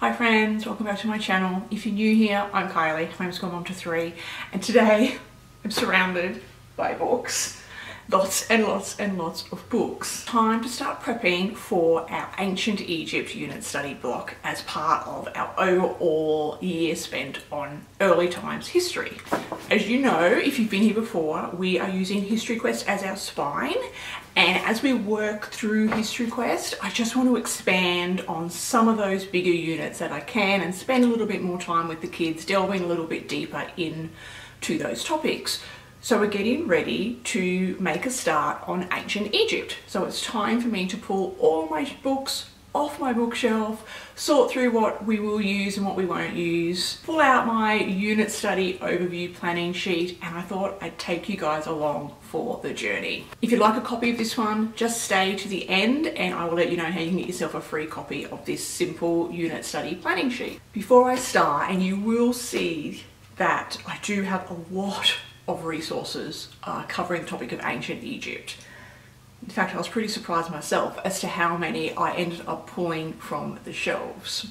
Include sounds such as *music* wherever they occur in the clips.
Hi friends, welcome back to my channel. If you're new here, I'm Kylie, homeschool mom to three, and today *laughs* I'm surrounded by books. Lots and lots and lots of books. Time to start prepping for our Ancient Egypt unit study block as part of our overall year spent on early times history. As you know, if you've been here before, we are using History Quest as our spine and as we work through History Quest, I just want to expand on some of those bigger units that I can and spend a little bit more time with the kids, delving a little bit deeper into those topics. So we're getting ready to make a start on ancient Egypt. So it's time for me to pull all my books off my bookshelf, sort through what we will use and what we won't use, pull out my unit study overview planning sheet, and I thought I'd take you guys along for the journey. If you'd like a copy of this one, just stay to the end and I will let you know how you can get yourself a free copy of this simple unit study planning sheet. Before I start, and you will see that I do have a lot of resources uh, covering the topic of ancient Egypt. In fact, I was pretty surprised myself as to how many I ended up pulling from the shelves.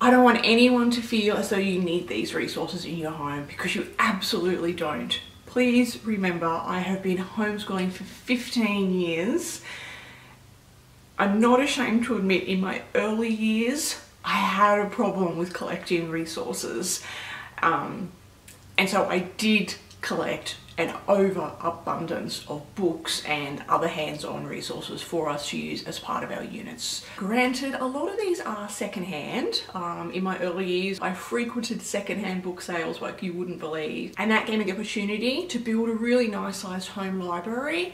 I don't want anyone to feel as though you need these resources in your home because you absolutely don't. Please remember, I have been homeschooling for 15 years. I'm not ashamed to admit in my early years, I had a problem with collecting resources. Um, and so I did collect an overabundance of books and other hands-on resources for us to use as part of our units. Granted, a lot of these are secondhand. Um, in my early years, I frequented secondhand book sales like you wouldn't believe. And that gave me the opportunity to build a really nice sized home library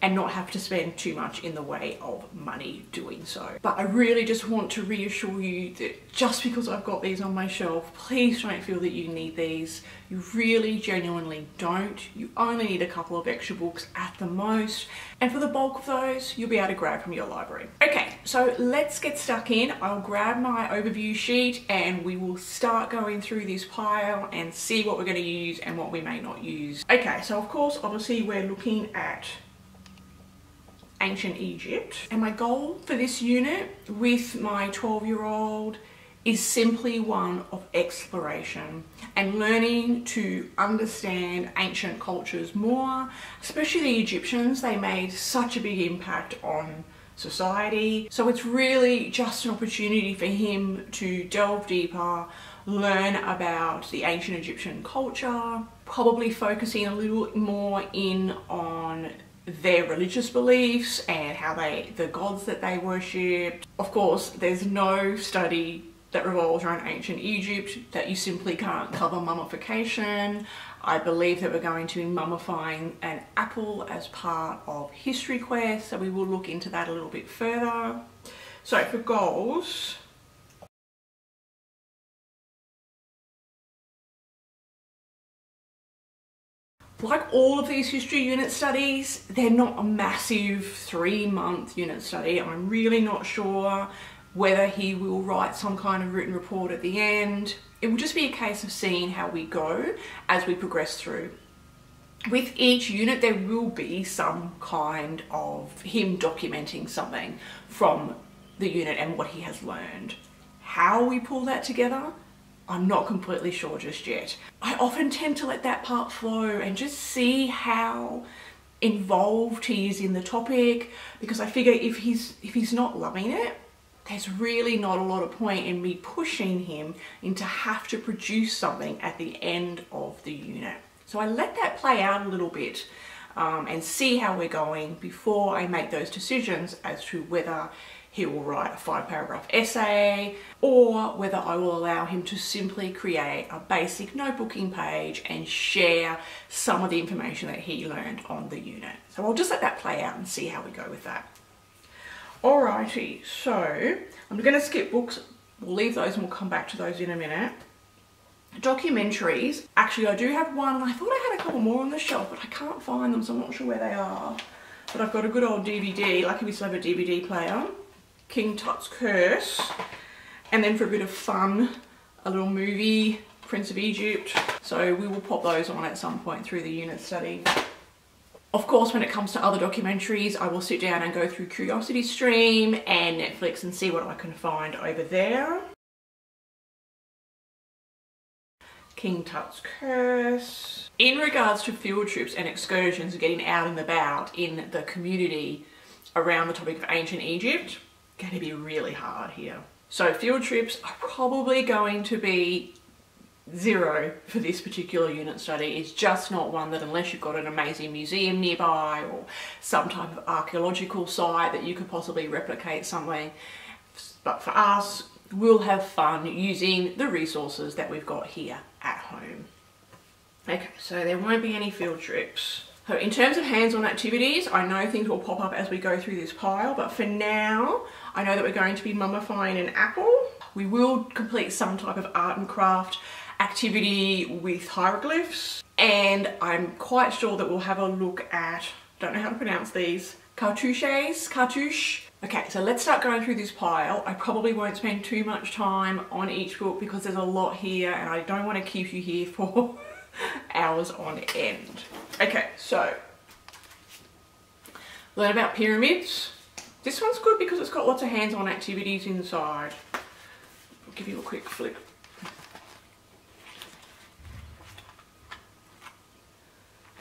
and not have to spend too much in the way of money doing so. But I really just want to reassure you that just because I've got these on my shelf, please don't feel that you need these. You really genuinely don't. You only need a couple of extra books at the most. And for the bulk of those, you'll be able to grab from your library. Okay, so let's get stuck in. I'll grab my overview sheet and we will start going through this pile and see what we're gonna use and what we may not use. Okay, so of course, obviously we're looking at ancient Egypt. And my goal for this unit with my 12 year old is simply one of exploration and learning to understand ancient cultures more, especially the Egyptians. They made such a big impact on society. So it's really just an opportunity for him to delve deeper, learn about the ancient Egyptian culture, probably focusing a little more in on their religious beliefs and how they the gods that they worshipped. Of course, there's no study that revolves around ancient Egypt that you simply can't cover mummification. I believe that we're going to be mummifying an apple as part of History Quest, so we will look into that a little bit further. So for goals, like all of these history unit studies, they're not a massive three month unit study. I'm really not sure whether he will write some kind of written report at the end. It will just be a case of seeing how we go as we progress through. With each unit, there will be some kind of him documenting something from the unit and what he has learned. How we pull that together, I'm not completely sure just yet. I often tend to let that part flow and just see how involved he is in the topic because I figure if he's if he's not loving it there's really not a lot of point in me pushing him into have to produce something at the end of the unit. So I let that play out a little bit um, and see how we're going before I make those decisions as to whether he will write a five paragraph essay or whether I will allow him to simply create a basic notebooking page and share some of the information that he learned on the unit. So I'll just let that play out and see how we go with that. Alrighty, so I'm going to skip books. We'll leave those and we'll come back to those in a minute. Documentaries. Actually, I do have one. I thought I had a couple more on the shelf, but I can't find them, so I'm not sure where they are. But I've got a good old DVD. Lucky we still have a DVD player. King Tut's Curse. And then for a bit of fun, a little movie, Prince of Egypt. So we will pop those on at some point through the unit study. Of course, when it comes to other documentaries, I will sit down and go through Curiosity Stream and Netflix and see what I can find over there. King Tut's Curse. In regards to field trips and excursions, getting out and about in the community around the topic of ancient Egypt, going to be really hard here. So field trips are probably going to be zero for this particular unit study. It's just not one that unless you've got an amazing museum nearby or some type of archaeological site that you could possibly replicate somewhere. But for us, we'll have fun using the resources that we've got here at home. Okay, so there won't be any field trips. So in terms of hands-on activities, I know things will pop up as we go through this pile, but for now, I know that we're going to be mummifying an apple. We will complete some type of art and craft activity with hieroglyphs, and I'm quite sure that we'll have a look at, don't know how to pronounce these, cartouches, cartouche. Okay, so let's start going through this pile. I probably won't spend too much time on each book because there's a lot here and I don't want to keep you here for *laughs* hours on end. Okay, so learn about pyramids. This one's good because it's got lots of hands-on activities inside. I'll give you a quick flick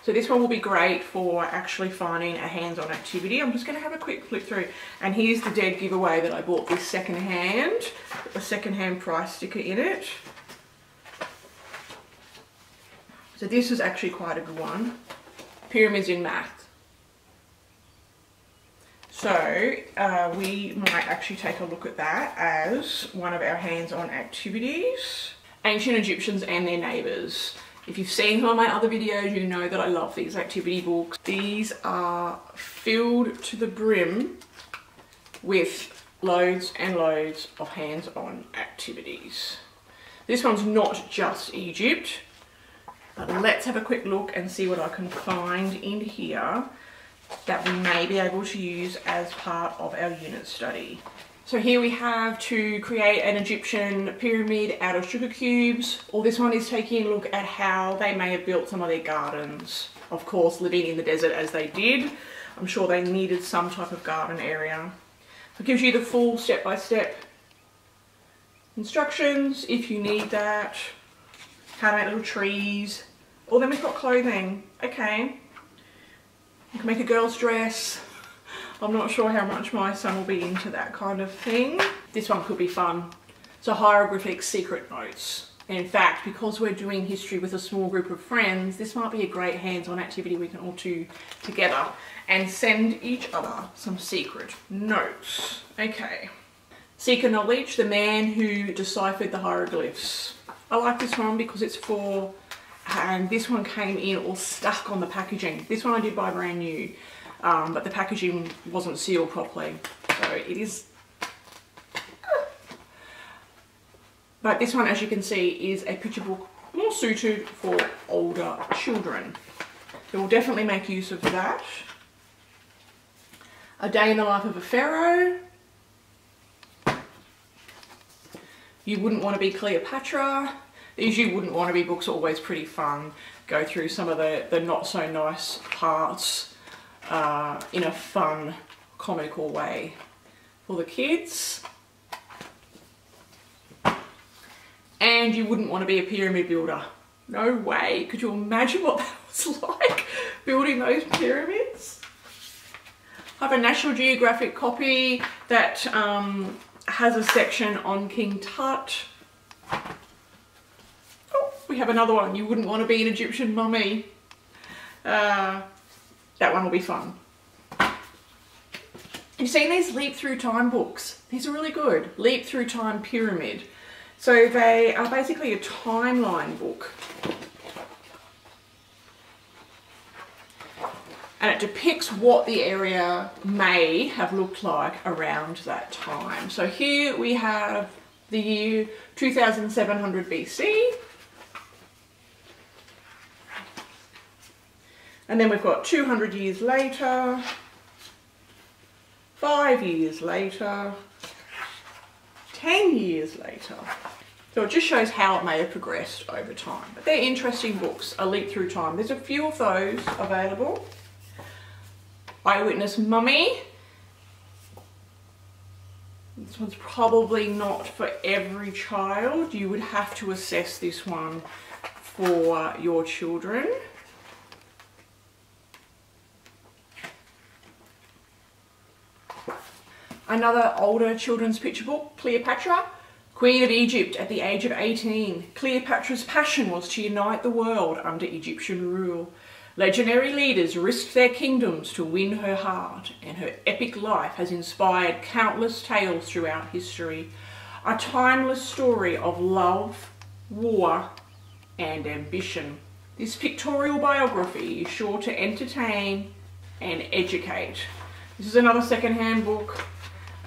So this one will be great for actually finding a hands-on activity. I'm just going to have a quick flip through. And here's the dead giveaway that I bought this second hand. A second hand price sticker in it. So this is actually quite a good one. Pyramids in math. So uh, we might actually take a look at that as one of our hands-on activities. Ancient Egyptians and their neighbours. If you've seen some of my other videos, you know that I love these activity books. These are filled to the brim with loads and loads of hands-on activities. This one's not just Egypt, but let's have a quick look and see what I can find in here that we may be able to use as part of our unit study. So here we have to create an Egyptian pyramid out of sugar cubes. Or this one is taking a look at how they may have built some of their gardens. Of course, living in the desert as they did. I'm sure they needed some type of garden area. So it gives you the full step-by-step -step instructions if you need that. How to make little trees. Oh, then we've got clothing. Okay. You can make a girl's dress. I'm not sure how much my son will be into that kind of thing. This one could be fun. So hieroglyphic secret notes. In fact, because we're doing history with a small group of friends, this might be a great hands-on activity we can all do together and send each other some secret notes. Okay. Seeker Knowledge, the man who deciphered the hieroglyphs. I like this one because it's for, and this one came in all stuck on the packaging. This one I did buy brand new um, but the packaging wasn't sealed properly. So it is... But this one, as you can see, is a picture book more suited for older children. We'll definitely make use of that. A Day in the Life of a Pharaoh. You Wouldn't Want to Be Cleopatra. These You Wouldn't Want to Be books are always pretty fun. Go through some of the, the not so nice parts uh, in a fun, comical way for the kids. And you wouldn't want to be a pyramid builder. No way. Could you imagine what *laughs* that was like, building those pyramids? I have a National Geographic copy that um, has a section on King Tut. Oh, we have another one. You wouldn't want to be an Egyptian mummy. Uh, that one will be fun. You've seen these Leap Through Time books. These are really good. Leap Through Time Pyramid. So they are basically a timeline book. And it depicts what the area may have looked like around that time. So here we have the year 2700 BC. And then we've got 200 years later, five years later, 10 years later. So it just shows how it may have progressed over time. But they're interesting books, A Leap Through Time. There's a few of those available. Eyewitness Mummy. This one's probably not for every child. You would have to assess this one for your children. Another older children's picture book, Cleopatra, Queen of Egypt at the age of 18. Cleopatra's passion was to unite the world under Egyptian rule. Legendary leaders risked their kingdoms to win her heart, and her epic life has inspired countless tales throughout history. A timeless story of love, war, and ambition. This pictorial biography is sure to entertain and educate. This is another second-hand book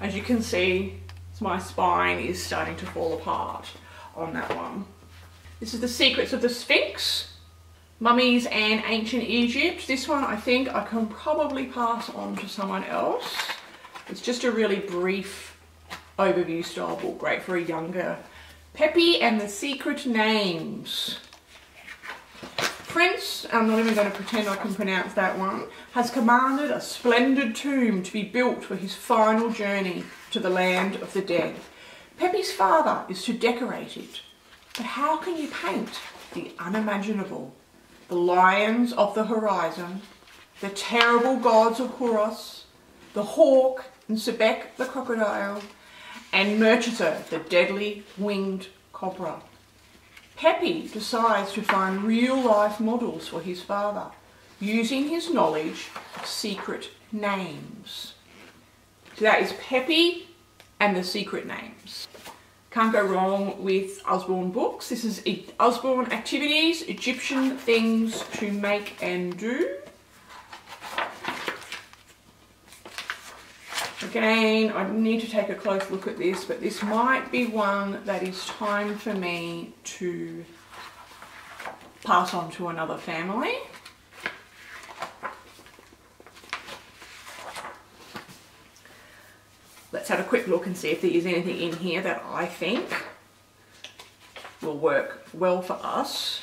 as you can see, my spine is starting to fall apart on that one. This is The Secrets of the Sphinx, Mummies and Ancient Egypt. This one I think I can probably pass on to someone else. It's just a really brief overview style book, great for a younger. Pepi and the Secret Names. Prince, I'm not even going to pretend I can pronounce that one, has commanded a splendid tomb to be built for his final journey to the land of the dead. Pepi's father is to decorate it. But how can you paint the unimaginable? The lions of the horizon, the terrible gods of Horus, the hawk and Sebek the crocodile, and Meretseger the deadly winged cobra. Pepi decides to find real-life models for his father, using his knowledge of secret names. So that is Pepi and the secret names. Can't go wrong with Usborne books. This is Usborne Activities, Egyptian Things to Make and Do. Again, I need to take a close look at this, but this might be one that is time for me to pass on to another family. Let's have a quick look and see if there is anything in here that I think will work well for us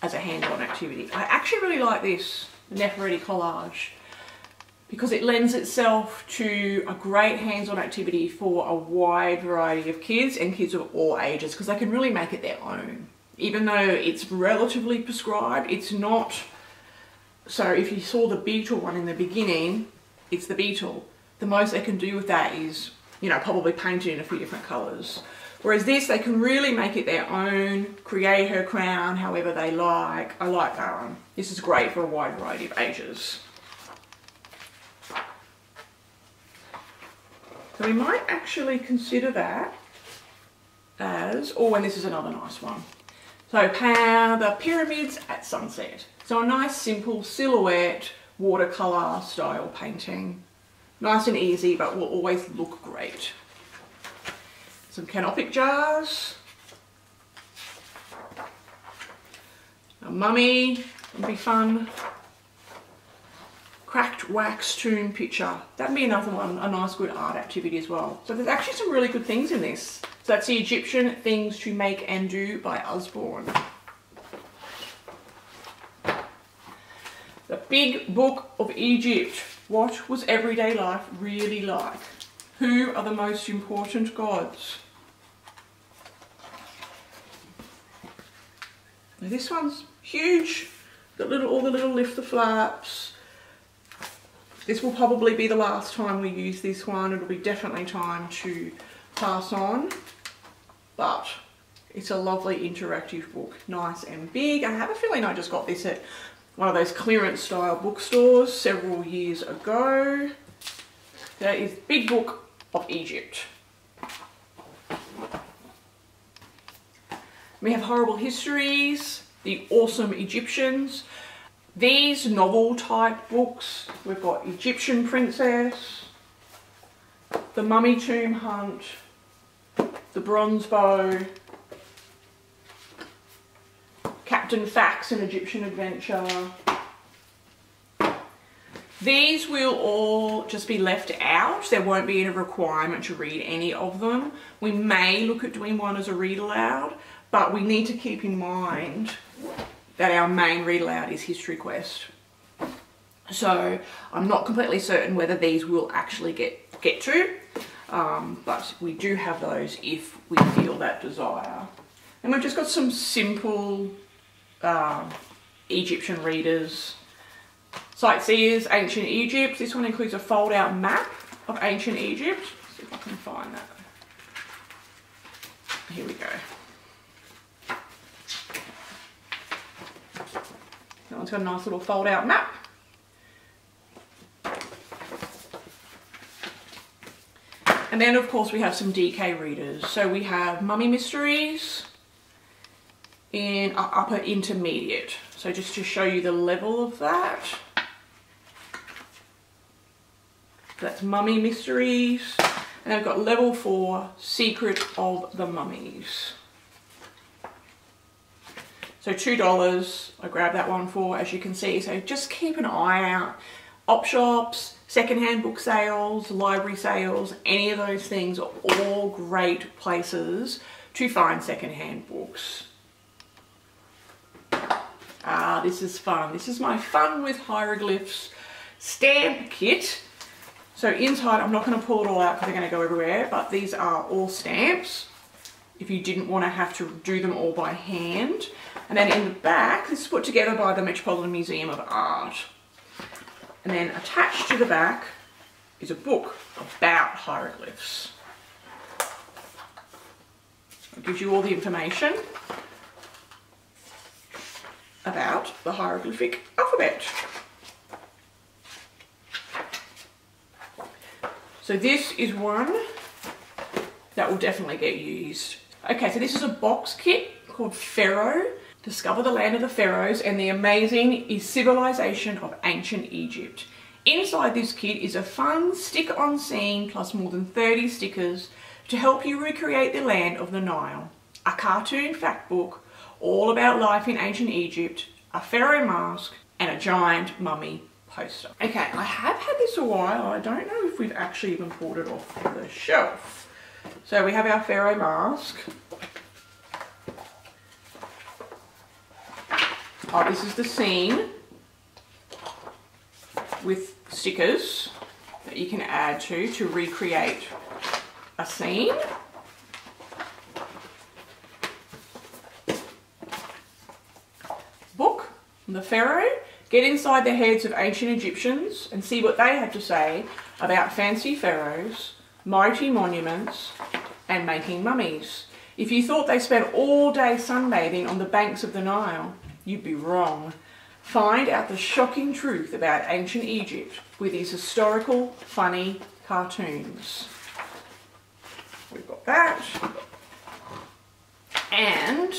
as a hands-on activity. I actually really like this Nefertiti collage because it lends itself to a great hands-on activity for a wide variety of kids and kids of all ages because they can really make it their own. Even though it's relatively prescribed, it's not... So if you saw the beetle one in the beginning, it's the beetle. The most they can do with that is, you know, probably paint it in a few different colours. Whereas this, they can really make it their own, create her crown however they like. I like that one. This is great for a wide variety of ages. So we might actually consider that as, oh, and this is another nice one. So power the pyramids at sunset. So a nice simple silhouette watercolour style painting. Nice and easy, but will always look great. Some canopic jars. A mummy would be fun cracked wax tomb picture. That'd be another one, a nice good art activity as well. So there's actually some really good things in this. So that's the Egyptian Things to Make and Do by Usborne. The Big Book of Egypt. What was everyday life really like? Who are the most important gods? Now this one's huge. Got little, all the little lift the flaps. This will probably be the last time we use this one. It'll be definitely time to pass on. But it's a lovely interactive book. Nice and big. I have a feeling I just got this at one of those clearance style bookstores several years ago. That is Big Book of Egypt. We have Horrible Histories, The Awesome Egyptians, these novel type books, we've got Egyptian Princess, The Mummy Tomb Hunt, The Bronze Bow, Captain Fax, An Egyptian Adventure. These will all just be left out. There won't be any requirement to read any of them. We may look at doing one as a read aloud, but we need to keep in mind that our main read aloud is History Quest. So I'm not completely certain whether these will actually get, get to, um, but we do have those if we feel that desire. And we've just got some simple um, Egyptian readers. Sightseers, Ancient Egypt. This one includes a fold out map of Ancient Egypt. Let's see if I can find that. Here we go. One's a nice little fold out map. And then of course we have some DK readers. So we have Mummy Mysteries in uh, upper intermediate. So just to show you the level of that. That's Mummy Mysteries. And I've got level four, Secret of the Mummies. So $2 I grabbed that one for, as you can see. So just keep an eye out. Op shops, secondhand book sales, library sales, any of those things are all great places to find secondhand books. Ah, this is fun. This is my fun with hieroglyphs stamp kit. So inside, I'm not going to pull it all out because they're going to go everywhere, but these are all stamps if you didn't want to have to do them all by hand. And then in the back, this is put together by the Metropolitan Museum of Art. And then attached to the back is a book about hieroglyphs. It gives you all the information about the hieroglyphic alphabet. So this is one that will definitely get used. Okay, so this is a box kit called Pharaoh. Discover the land of the pharaohs and the amazing civilization of ancient Egypt. Inside this kit is a fun stick-on scene plus more than 30 stickers to help you recreate the land of the Nile. A cartoon fact book all about life in ancient Egypt, a pharaoh mask and a giant mummy poster. Okay, I have had this a while. I don't know if we've actually even pulled it off the shelf. So we have our Pharaoh mask. Oh, this is the scene with stickers that you can add to to recreate a scene. Book, the Pharaoh. Get inside the heads of ancient Egyptians and see what they have to say about fancy pharaohs, mighty monuments, and making mummies. If you thought they spent all day sunbathing on the banks of the Nile, you'd be wrong. Find out the shocking truth about ancient Egypt with these historical, funny cartoons. We've got that. And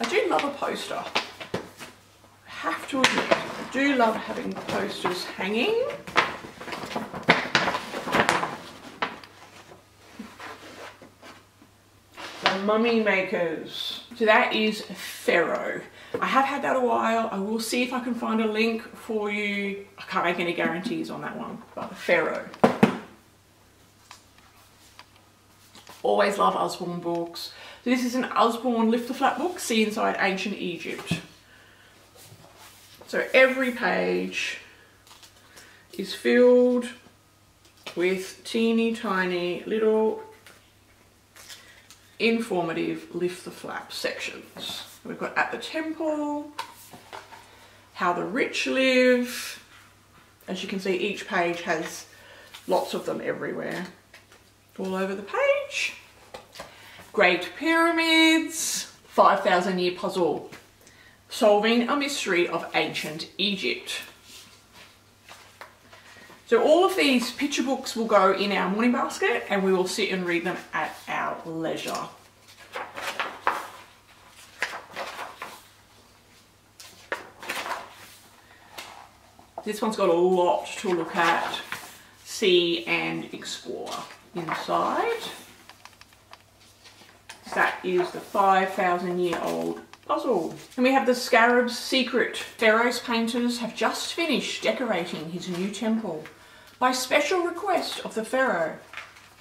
I do love a poster. I have to admit, I do love having posters hanging. The Mummy Makers. So that is Pharaoh. I have had that a while. I will see if I can find a link for you. I can't make any guarantees on that one, but the Pharaoh. Always love Usborne books. So this is an Usborne Lift the Flap book, See Inside Ancient Egypt. So every page is filled with teeny tiny little informative lift the flap sections. We've got at the temple, how the rich live. As you can see, each page has lots of them everywhere. All over the page. Great Pyramids, 5,000 year puzzle solving a mystery of ancient Egypt. So all of these picture books will go in our morning basket and we will sit and read them at our leisure. This one's got a lot to look at, see and explore inside. That is the 5,000 year old puzzle. And we have the Scarab's Secret. Pharaoh's painters have just finished decorating his new temple. By special request of the Pharaoh,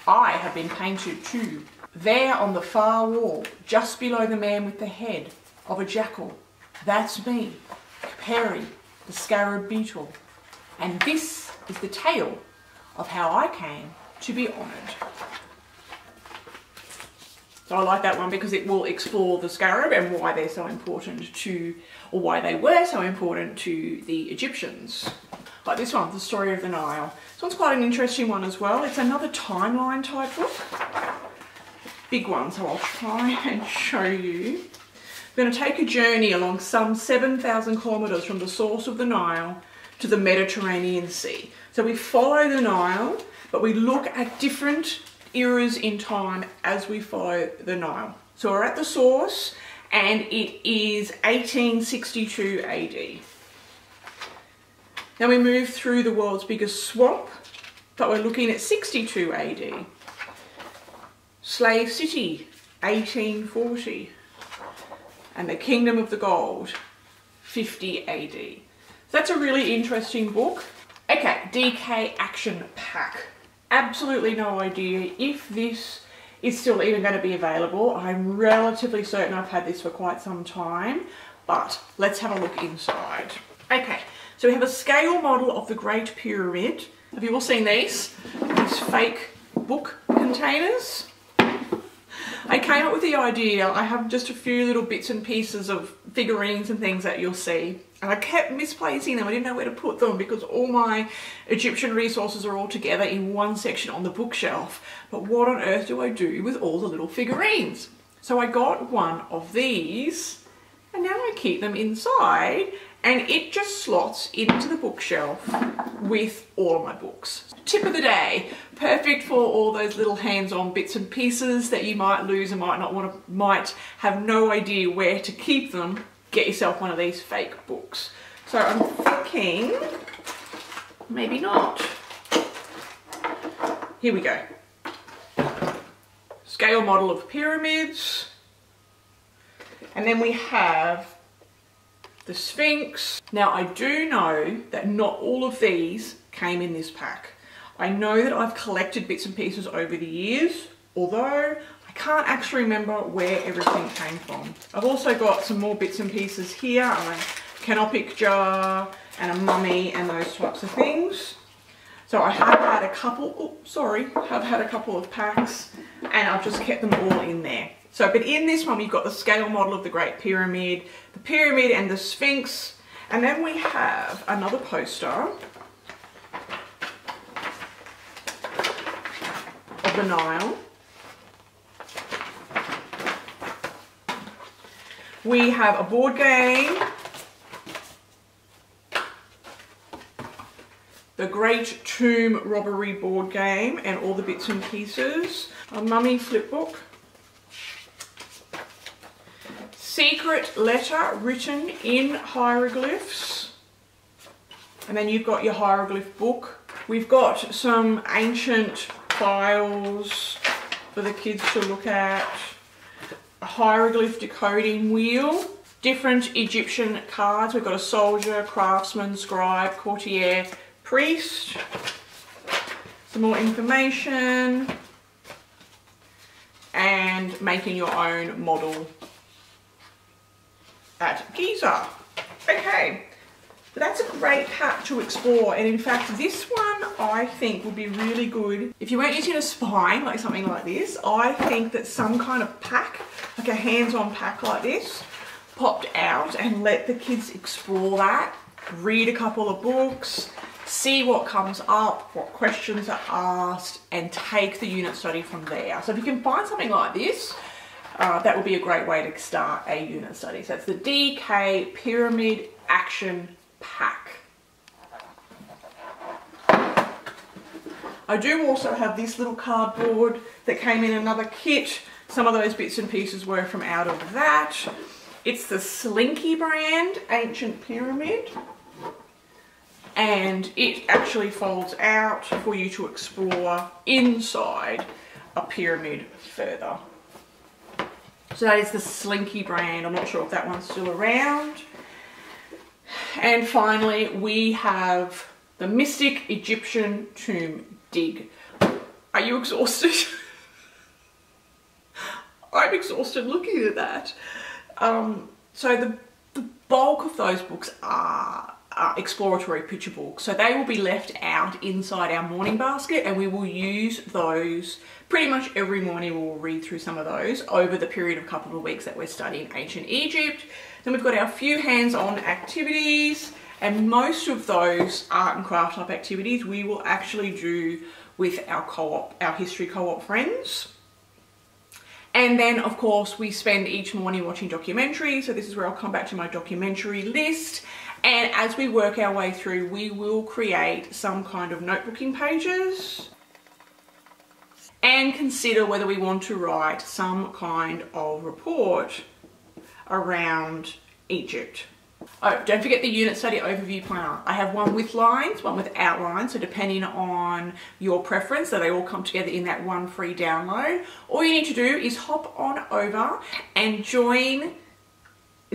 I have been painted too. There on the far wall, just below the man with the head of a jackal, that's me, Perry, the scarab beetle. And this is the tale of how I came to be honoured. So I like that one because it will explore the scarab and why they're so important to, or why they were so important to the Egyptians. Like this one, The Story of the Nile. This one's quite an interesting one as well. It's another timeline type book. Big one, so I'll try *laughs* and show you. We're going to take a journey along some 7,000 kilometres from the source of the Nile to the Mediterranean Sea. So we follow the Nile, but we look at different eras in time as we follow the Nile. So we're at the source and it is 1862 AD. Now we move through the world's biggest swamp, but we're looking at 62 AD. Slave City, 1840. And the Kingdom of the Gold, 50 AD. That's a really interesting book. Okay, DK Action Pack absolutely no idea if this is still even going to be available. I'm relatively certain I've had this for quite some time, but let's have a look inside. Okay, so we have a scale model of the Great Pyramid. Have you all seen these? These fake book containers. I came up with the idea, I have just a few little bits and pieces of figurines and things that you'll see. And I kept misplacing them, I didn't know where to put them because all my Egyptian resources are all together in one section on the bookshelf. But what on earth do I do with all the little figurines? So I got one of these and now I keep them inside and it just slots into the bookshelf with all my books. Tip of the day, perfect for all those little hands-on bits and pieces that you might lose and might not want to, might have no idea where to keep them. Get yourself one of these fake books. So I'm thinking, maybe not. Here we go. Scale model of pyramids. And then we have the Sphinx. Now I do know that not all of these came in this pack. I know that I've collected bits and pieces over the years, although I can't actually remember where everything came from. I've also got some more bits and pieces here, a canopic jar and a mummy and those types of things. So I have had a couple, oh, sorry, have had a couple of packs and I've just kept them all in there. So, but in this one, we've got the scale model of the Great Pyramid, the Pyramid and the Sphinx, and then we have another poster of the Nile. We have a board game, the Great Tomb Robbery board game and all the bits and pieces, a mummy flip book, secret letter written in hieroglyphs. And then you've got your hieroglyph book. We've got some ancient files for the kids to look at. A hieroglyph decoding wheel. Different Egyptian cards. We've got a soldier, craftsman, scribe, courtier, priest. Some more information. And making your own model at Giza. Okay, that's a great pack to explore. And in fact, this one I think would be really good. If you weren't using a spine, like something like this, I think that some kind of pack, like a hands-on pack like this, popped out and let the kids explore that, read a couple of books, see what comes up, what questions are asked, and take the unit study from there. So if you can find something like this, uh, that would be a great way to start a unit study. So it's the DK Pyramid Action Pack. I do also have this little cardboard that came in another kit. Some of those bits and pieces were from out of that. It's the Slinky brand Ancient Pyramid. And it actually folds out for you to explore inside a pyramid further. So that is the Slinky brand. I'm not sure if that one's still around. And finally, we have the Mystic Egyptian Tomb Dig. Are you exhausted? *laughs* I'm exhausted looking at that. Um, so the, the bulk of those books are uh, exploratory picture books. So they will be left out inside our morning basket and we will use those pretty much every morning. We'll read through some of those over the period of a couple of weeks that we're studying ancient Egypt. Then we've got our few hands-on activities and most of those art and craft type activities we will actually do with our co-op, our history co-op friends. And then of course we spend each morning watching documentaries. So this is where I'll come back to my documentary list. And as we work our way through, we will create some kind of notebooking pages and consider whether we want to write some kind of report around Egypt. Oh, don't forget the unit study overview planner. I have one with lines, one with outlines. So depending on your preference, so they all come together in that one free download. All you need to do is hop on over and join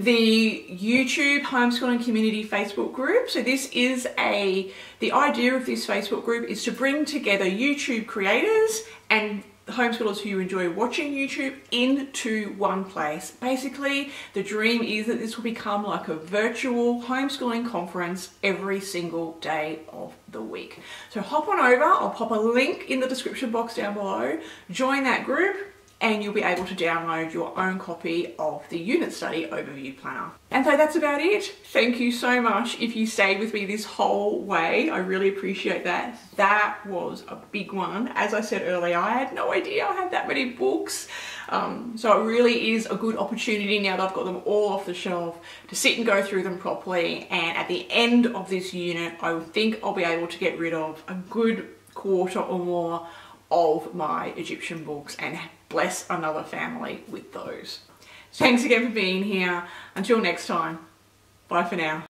the YouTube homeschooling community Facebook group. So this is a, the idea of this Facebook group is to bring together YouTube creators and homeschoolers who enjoy watching YouTube into one place. Basically, the dream is that this will become like a virtual homeschooling conference every single day of the week. So hop on over, I'll pop a link in the description box down below, join that group, and you'll be able to download your own copy of the unit study overview planner. And so that's about it. Thank you so much if you stayed with me this whole way. I really appreciate that. That was a big one. As I said earlier, I had no idea I had that many books. Um, so it really is a good opportunity now that I've got them all off the shelf to sit and go through them properly. And at the end of this unit, I think I'll be able to get rid of a good quarter or more of my Egyptian books and bless another family with those. Thanks again for being here. Until next time, bye for now.